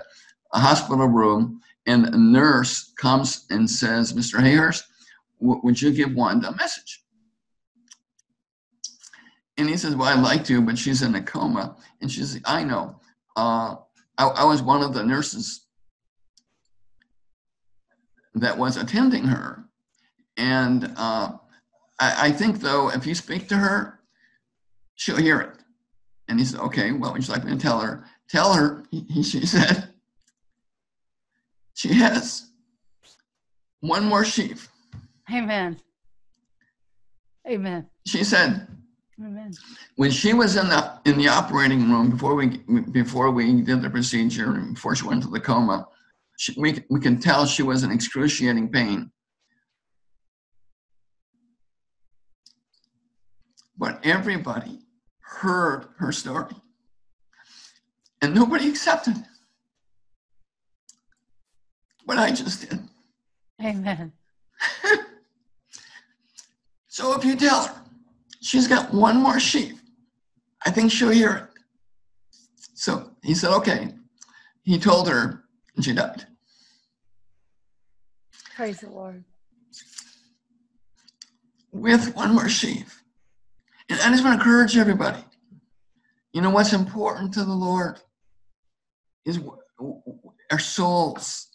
hospital room, and a nurse comes and says, "Mr. Hayhurst, w- would you give Wanda a message?" And he says, "Well, I'd like to, but she's in a coma." And she says, "I know. Uh, I, I was one of the nurses that was attending her, and uh, I, I think though, if you speak to her, she'll hear it." And he said, "Okay. Well, would you like me to tell her?" Tell her, he, she said, she has one more sheaf. Amen. Amen. She said, Amen. When she was in the in the operating room before we before we did the procedure and before she went to the coma, she, we we can tell she was in excruciating pain. But everybody heard her story, and nobody accepted what I just did. Amen. so if you tell her she's got one more sheep, I think she'll hear it. So he said, okay. He told her, and she died. Praise the Lord. With one more sheep. And I just want to encourage everybody. You know what's important to the Lord is our souls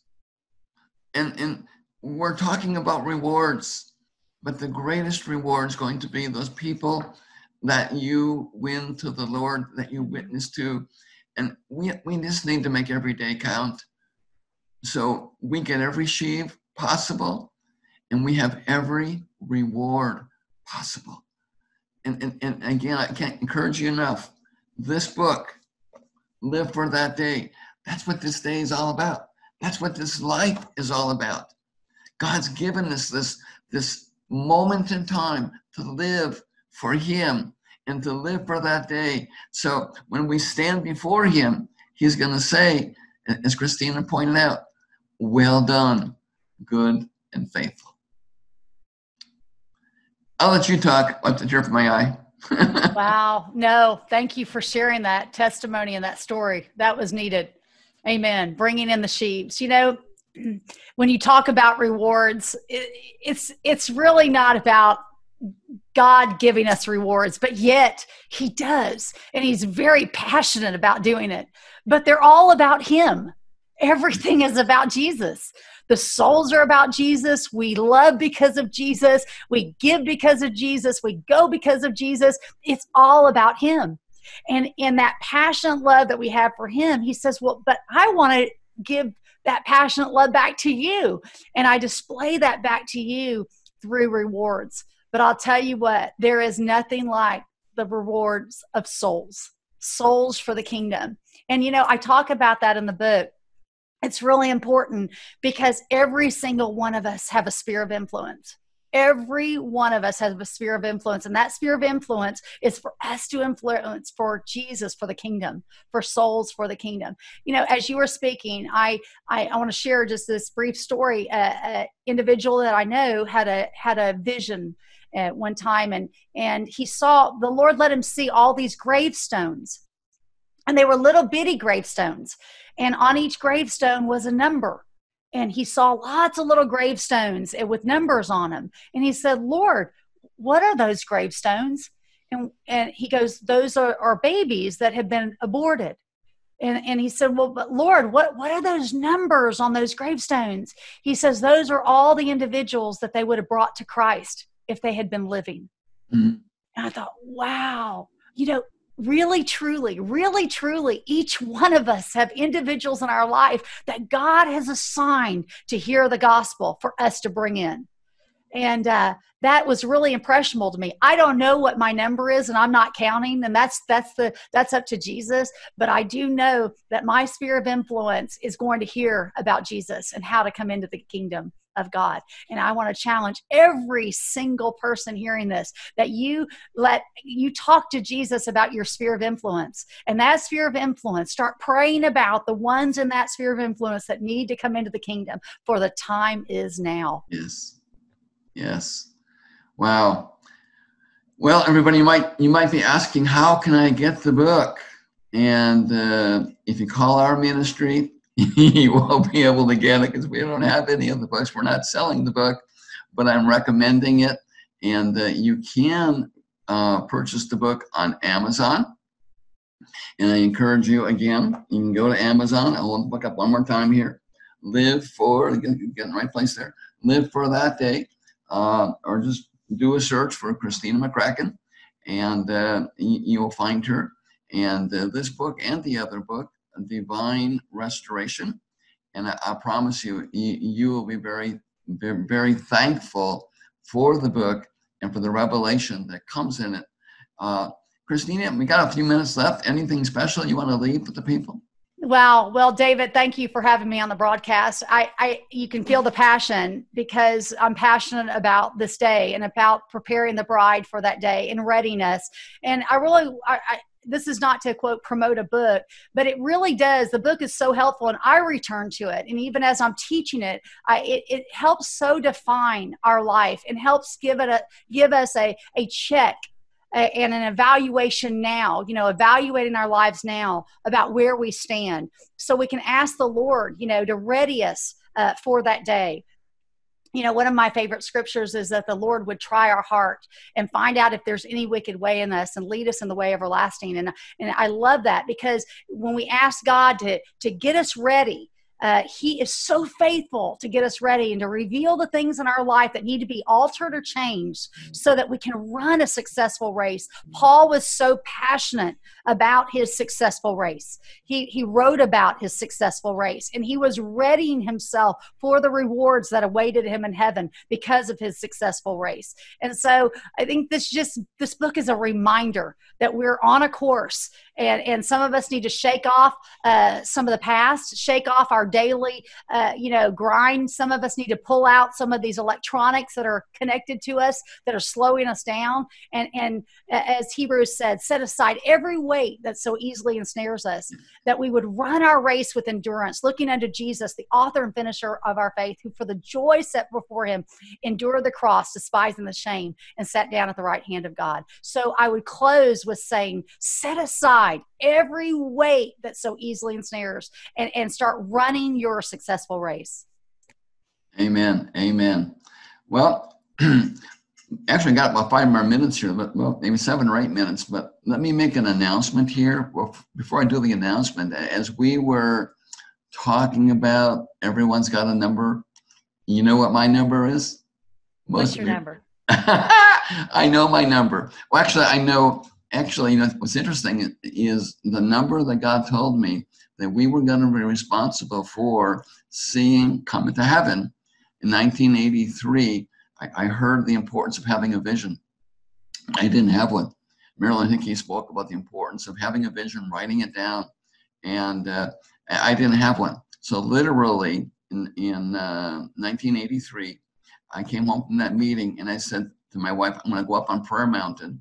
and and we're talking about rewards but the greatest reward is going to be those people that you win to the lord that you witness to. And we, we just need to make every day count. So we get every sheaf possible and we have every reward possible. And, and, and again i can't encourage you enough. This book live for that day that's what this day is all about. That's what this life is all about. God's given us this, this moment in time to live for Him and to live for that day. So when we stand before Him, He's going to say, as Christina pointed out, well done, good and faithful. I'll let you talk. What the drip of my eye. wow. No, thank you for sharing that testimony and that story. That was needed. Amen. Bringing in the sheeps. You know, when you talk about rewards, it, it's it's really not about God giving us rewards, but yet He does, and He's very passionate about doing it. But they're all about Him. Everything is about Jesus. The souls are about Jesus. We love because of Jesus. We give because of Jesus. We go because of Jesus. It's all about Him. And in that passionate love that we have for Him, He says, Well, but I want to give that passionate love back to you. And I display that back to you through rewards. But I'll tell you what, there is nothing like the rewards of souls, souls for the kingdom. And, you know, I talk about that in the book. It's really important because every single one of us have a sphere of influence. Every one of us has a sphere of influence, and that sphere of influence is for us to influence for Jesus, for the kingdom, for souls, for the kingdom. You know, as you were speaking, I I, I want to share just this brief story. An individual that I know had a had a vision at one time, and and he saw the Lord let him see all these gravestones, and they were little bitty gravestones, and on each gravestone was a number and he saw lots of little gravestones with numbers on them and he said lord what are those gravestones? And and he goes those are, are babies that have been aborted. And, and he said well but lord what, what are those numbers on those gravestones? He says those are all the individuals that they would have brought to christ if they had been living. Mm-hmm. and i thought wow. You know really truly really truly each one of us have individuals in our life that god has assigned to hear the gospel for us to bring in. And uh, that was really impressionable to me. I don't know what my number is and i'm not counting and that's that's the that's up to jesus but i do know that my sphere of influence is going to hear about jesus and how to come into the kingdom of God. And I want to challenge every single person hearing this that you let you talk to Jesus about your sphere of influence. And that sphere of influence, start praying about the ones in that sphere of influence that need to come into the kingdom for the time is now. Yes. Yes. Wow. Well, everybody, you might you might be asking, how can I get the book? And uh, if you call our ministry, you won't be able to get it because we don't have any of the books. We're not selling the book, but I'm recommending it. And uh, you can uh, purchase the book on Amazon. And I encourage you again, you can go to Amazon. I'll look up one more time here. Live for, get in the right place there. Live for that day. Uh, or just do a search for Christina McCracken and uh, you'll find her. And uh, this book and the other book divine restoration. And I, I promise you, you, you, will be very, very, thankful for the book and for the revelation that comes in it. Uh, Christina, we got a few minutes left. Anything special you want to leave with the people? Well, Well, David, thank you for having me on the broadcast. I, I, you can feel the passion because I'm passionate about this day and about preparing the bride for that day in readiness. And I really, I, this is not to quote promote a book, but it really does. The book is so helpful, and I return to it. And even as I'm teaching it, I, it, it helps so define our life and helps give it a give us a a check and an evaluation now, you know, evaluating our lives now about where we stand, so we can ask the Lord, you know, to ready us uh, for that day you know, one of my favorite scriptures is that the Lord would try our heart and find out if there's any wicked way in us and lead us in the way everlasting. And, and I love that because when we ask God to, to get us ready, uh, he is so faithful to get us ready and to reveal the things in our life that need to be altered or changed so that we can run a successful race. Paul was so passionate about his successful race. He, he wrote about his successful race and he was readying himself for the rewards that awaited him in heaven because of his successful race. And so I think this just, this book is a reminder that we're on a course and, and some of us need to shake off uh, some of the past, shake off our daily, uh, you know, grind. Some of us need to pull out some of these electronics that are connected to us that are slowing us down. And, and as Hebrews said, set aside every weight that so easily ensnares us, that we would run our race with endurance, looking unto Jesus, the author and finisher of our faith, who for the joy set before him endured the cross, despising the shame, and sat down at the right hand of God. So I would close with saying, set aside every weight that so easily ensnares and, and start running your successful race. Amen. Amen. Well, actually, I got about five more minutes here, but well, maybe seven or eight minutes. But let me make an announcement here. Well, before I do the announcement, as we were talking about everyone's got a number. You know what my number is? Most What's your number? I know my number. Well, actually, I know. Actually, what's interesting is the number that God told me that we were going to be responsible for seeing come into heaven in 1983. I, I heard the importance of having a vision. I didn't have one. Marilyn Hickey spoke about the importance of having a vision, writing it down, and uh, I didn't have one. So literally in, in uh, 1983, I came home from that meeting and I said to my wife, I'm going to go up on Prayer Mountain.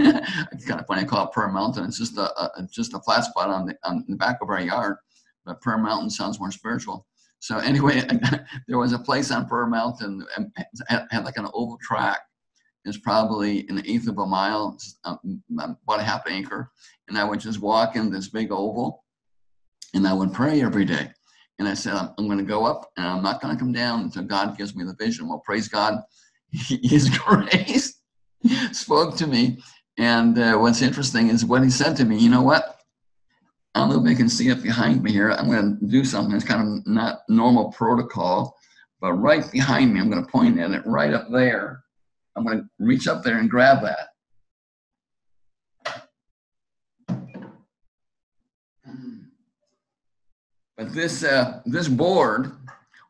it's kind of funny. I call it Prayer Mountain. It's just a, a, just a flat spot on the on the back of our yard, but Prayer Mountain sounds more spiritual. So anyway, there was a place on Prayer Mountain and had, like an oval track. It's probably an eighth of a mile, um, about a half acre, and I would just walk in this big oval, and I would pray every day. And I said, I'm, I'm going to go up, and I'm not going to come down until God gives me the vision. Well, praise God, His grace spoke to me. And uh, what's interesting is what He said to me. You know what? I don't know if you can see it behind me here. I'm going to do something that's kind of not normal protocol, but right behind me, I'm going to point at it right up there. I'm going to reach up there and grab that. But this, uh, this board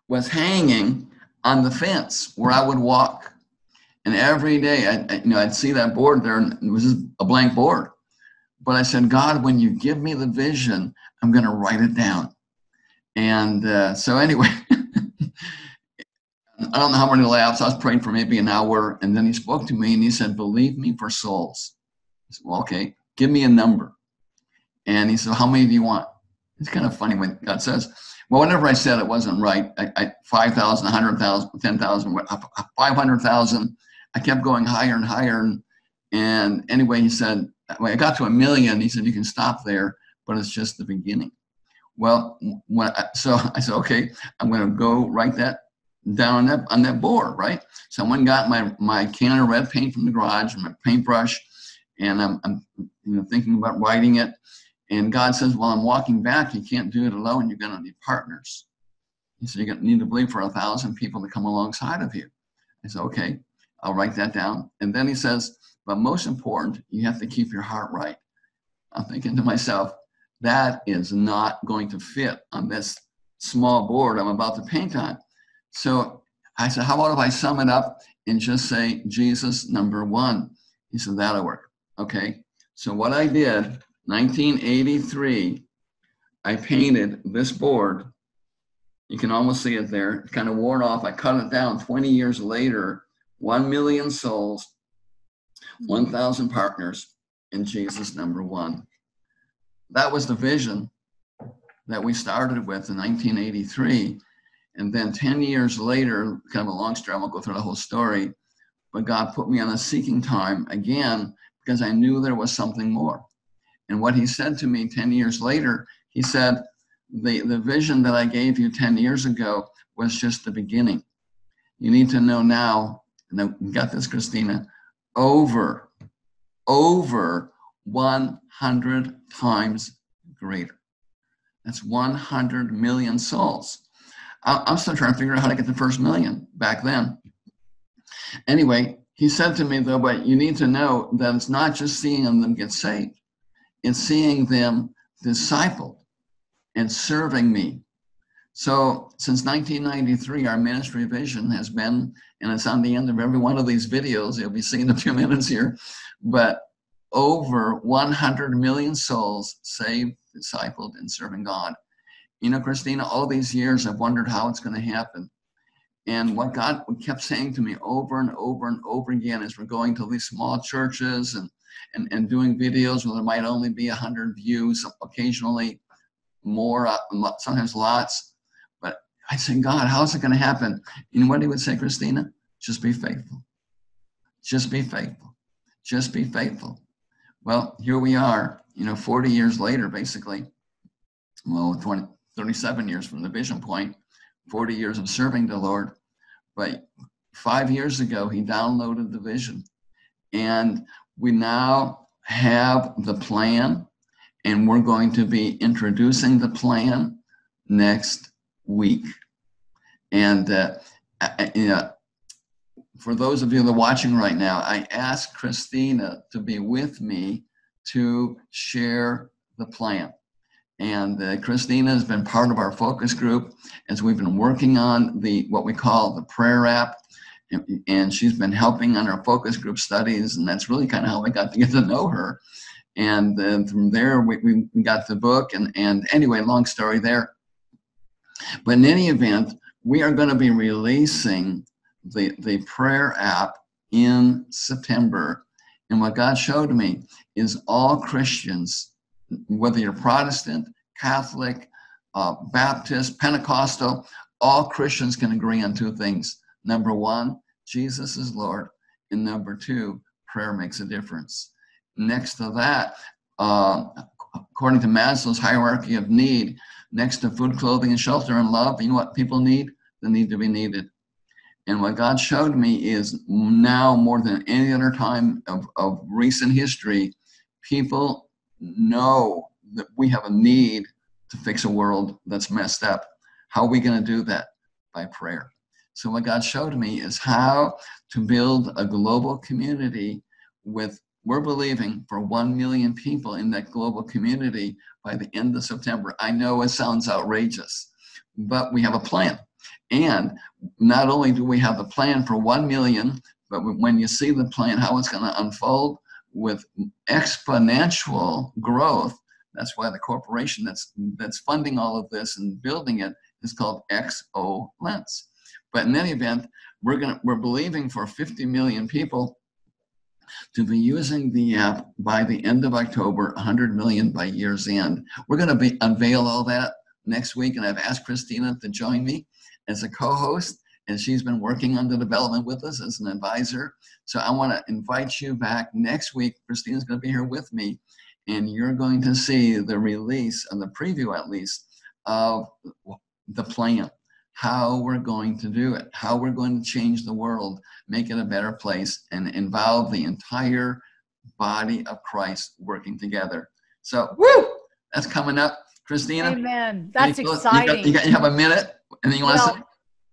was hanging on the fence where I would walk. And every day, I, you know, I'd see that board there, and it was just a blank board. But I said, God, when you give me the vision, I'm going to write it down. And uh, so, anyway, I don't know how many laps. I was praying for maybe an hour, and then he spoke to me and he said, "Believe me for souls." I said, "Well, okay, give me a number." And he said, "How many do you want?" It's kind of funny when God says, "Well, whenever I said it wasn't right, I, I 5,000, 100,000, 10,000, 500,000." I kept going higher and higher, and, and anyway, he said, when I got to a million, he said, "You can stop there, but it's just the beginning." Well, I, so I said, "Okay, I'm going to go write that down on that on that board, right?" Someone got my my can of red paint from the garage and my paintbrush, and I'm, I'm you know thinking about writing it. And God says, "Well, I'm walking back. You can't do it alone. You're going to need partners." He said, "You're going to need to believe for a thousand people to come alongside of you." I said, "Okay, I'll write that down." And then he says but most important, you have to keep your heart right. I'm thinking to myself, that is not going to fit on this small board I'm about to paint on. So I said, how about if I sum it up and just say Jesus number one? He said, that'll work. Okay. So what I did, 1983, I painted this board. You can almost see it there. Kind of worn off. I cut it down 20 years later, 1 million souls, mm-hmm. 1,000 partners in Jesus number one. That was the vision that we started with in 1983. And then 10 years later, kind of a long story, I won't go through the whole story, but God put me on a seeking time again because I knew there was something more. And what he said to me 10 years later, he said, the, the vision that I gave you 10 years ago was just the beginning. You need to know now, and I got this, Christina, over, over 100 times greater. That's 100 million souls. I'm still trying to figure out how to get the first million back then. Anyway, he said to me, though, but you need to know that it's not just seeing them get saved, it's seeing them discipled and serving me so since 1993, our ministry vision has been, and it's on the end of every one of these videos, you'll be seeing in a few minutes here, but over 100 million souls saved, discipled, and serving God. You know, Christina, all these years I've wondered how it's going to happen. And what God kept saying to me over and over and over again is we're going to these small churches and, and, and doing videos where there might only be 100 views, occasionally more, uh, sometimes lots I said, God, how's it going to happen? Know what he would say, Christina? Just be faithful. Just be faithful. Just be faithful. Well, here we are, you know, 40 years later, basically. Well, 20, 37 years from the vision point, 40 years of serving the Lord. But five years ago, he downloaded the vision. And we now have the plan, and we're going to be introducing the plan next week. And uh, I, you know, for those of you that are watching right now, I asked Christina to be with me to share the plan. And uh, Christina has been part of our focus group as we've been working on the what we call the prayer app. And, she's been helping on our focus group studies, and that's really kind of how I got to get to know her. And then from there, we, we got the book. And, and anyway, long story there. But in any event, we are going to be releasing the, the prayer app in September. And what God showed me is all Christians, whether you're Protestant, Catholic, uh, Baptist, Pentecostal, all Christians can agree on two things. Number one, Jesus is Lord. And number two, prayer makes a difference. Next to that, uh, according to Maslow's hierarchy of need, next to food, clothing, and shelter and love, you know what people need? They need to be needed. And what God showed me is now more than any other time of, of recent history, people know that we have a need to fix a world that's messed up. How are we going to do that? By prayer. So, what God showed me is how to build a global community with, we're believing for 1 million people in that global community by the end of September. I know it sounds outrageous, but we have a plan. And not only do we have the plan for 1 million, but when you see the plan, how it's going to unfold with exponential growth, that's why the corporation that's that's funding all of this and building it is called XO Lens. But in any event, we're gonna we're believing for 50 million people to be using the app by the end of October, 100 million by year's end. We're going to be unveil all that next week, and I've asked Christina to join me as a co-host, and she's been working on the development with us as an advisor. So I want to invite you back next week. Christina's going to be here with me, and you're going to see the release and the preview, at least, of the plan how we're going to do it, how we're going to change the world, make it a better place, and involve the entire body of Christ working together. So, woo, that's coming up. Christina? Amen. That's you exciting. You, got, you, have a minute? Anything you want well, to say?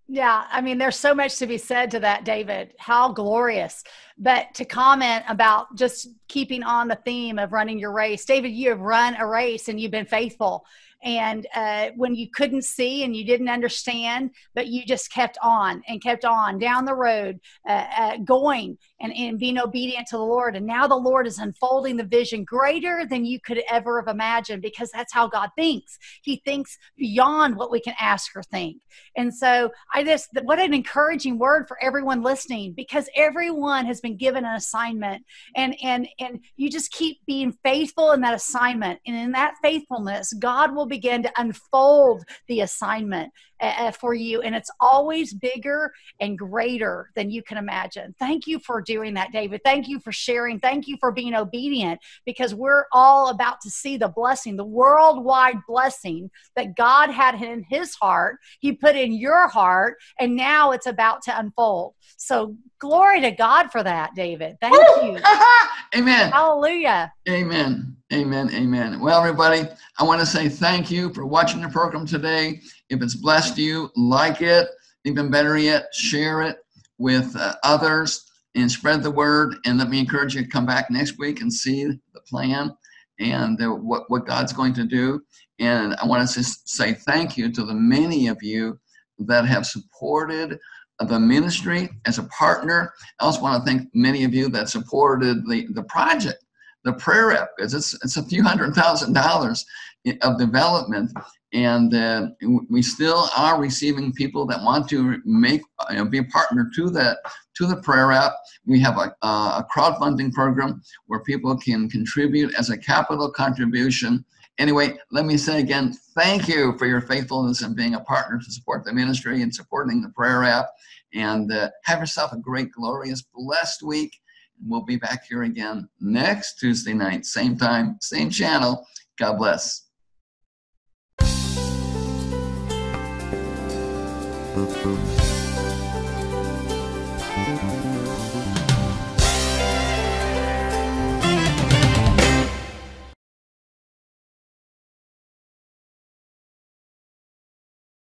Yeah, I mean, there's so much to be said to that, David. How glorious. But to comment about just keeping on the theme of running your race, David, you have run a race and you've been faithful and uh, when you couldn't see and you didn't understand but you just kept on and kept on down the road uh, uh, going and, and being obedient to the lord. And now the lord is unfolding the vision greater than you could ever have imagined because that's how god thinks. He thinks beyond what we can ask or think. And so i just what an encouraging word for everyone listening because everyone has been given an assignment. And and and you just keep being faithful in that assignment. And in that faithfulness god will begin to unfold the assignment uh, for you. And it's always bigger and greater than you can imagine. Thank you for doing that, David. Thank you for sharing. Thank you for being obedient because we're all about to see the blessing, the worldwide blessing that God had in his heart. He put in your heart, and now it's about to unfold. So, glory to God for that, David. Thank Woo! you. Amen. Hallelujah. Amen. Amen. Amen. Well, everybody, I want to say thank you for watching the program today. If it's blessed you, like it. Even better yet, share it with uh, others and spread the word. And let me encourage you to come back next week and see the plan and uh, what, what God's going to do. And I want to say thank you to the many of you that have supported the ministry as a partner. I also want to thank many of you that supported the, the project the prayer app because it's it's a few hundred thousand dollars of development, and uh, we still are receiving people that want to make you know, be a partner to that to the prayer app. We have a, a crowdfunding program where people can contribute as a capital contribution. Anyway, let me say again, thank you for your faithfulness and being a partner to support the ministry and supporting the prayer app. And uh, have yourself a great, glorious, blessed week. We'll be back here again next Tuesday night, same time, same channel. God bless.